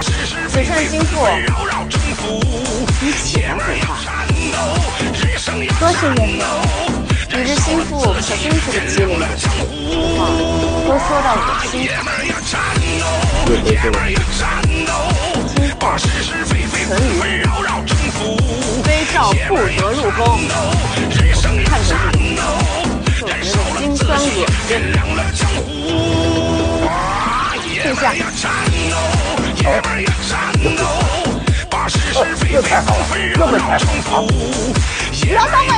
此身心腹你起来可怕。多谢岳父，你这心腹可真是个机灵的话都说到我心坎听话，存于非赵不得入宫。看着你，就觉得心酸恶心。退下。这太好了，这么太好。老板，你。